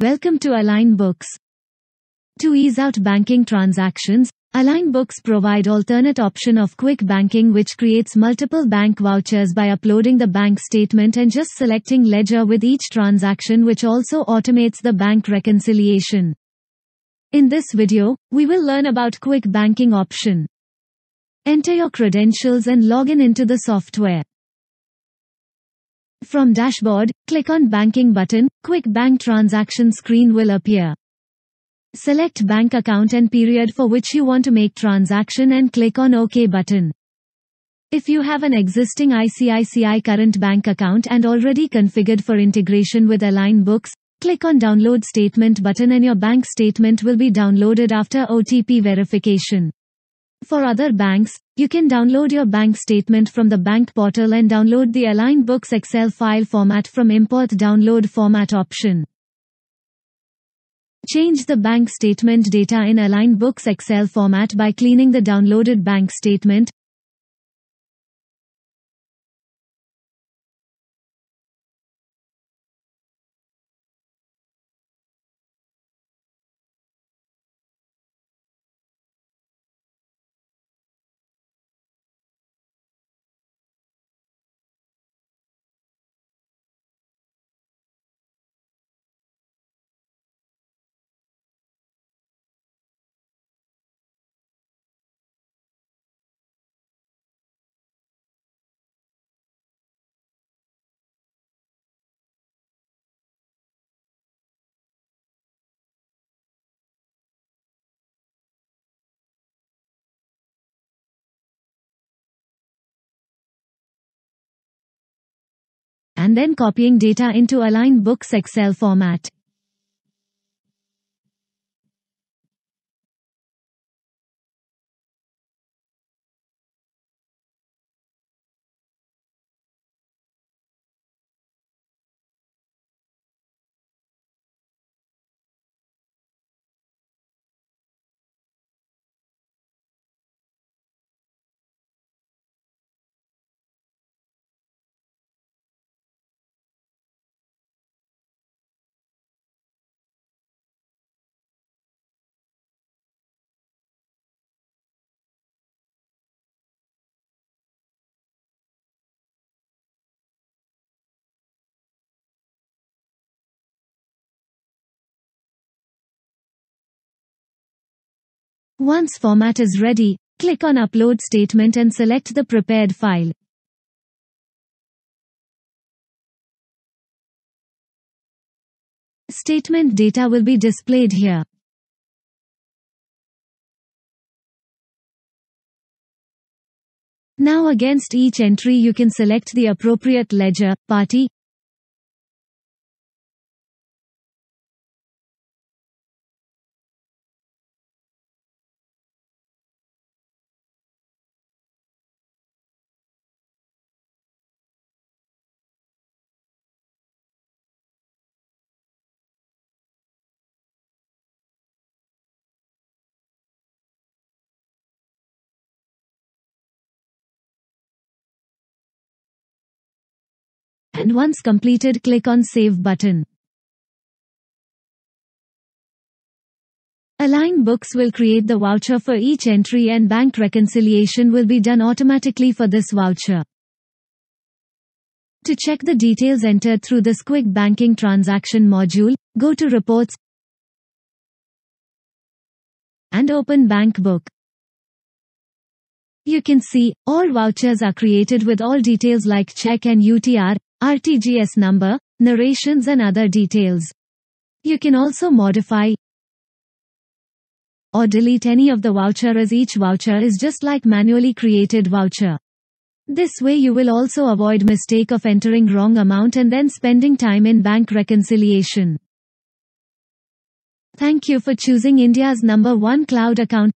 Welcome to AlignBooks. To ease out banking transactions, AlignBooks provide alternate option of quick banking which creates multiple bank vouchers by uploading the bank statement and just selecting ledger with each transaction which also automates the bank reconciliation. In this video, we will learn about quick banking option. Enter your credentials and login into the software. From dashboard, click on banking button, quick bank transaction screen will appear. Select bank account and period for which you want to make transaction and click on OK button. If you have an existing ICICI current bank account and already configured for integration with AlignBooks, click on download statement button and your bank statement will be downloaded after OTP verification. For other banks, you can download your bank statement from the bank portal and download the AlignBooks Excel file format from import download format option. Change the bank statement data in AlignBooks Excel format by cleaning the downloaded bank statement. And then copying data into AlignBooks Excel format. Once format is ready, click on Upload statement and select the prepared file. Statement data will be displayed here. Now against each entry you can select the appropriate ledger, party, and once completed click on Save button. AlignBooks will create the voucher for each entry and bank reconciliation will be done automatically for this voucher. To check the details entered through this quick banking transaction module, go to Reports and open Bank Book. You can see, all vouchers are created with all details like check and UTR, RTGS number, narrations and other details. You can also modify or delete any of the voucher as each voucher is just like manually created voucher. This way you will also avoid mistake of entering wrong amount and then spending time in bank reconciliation. Thank you for choosing India's number one cloud account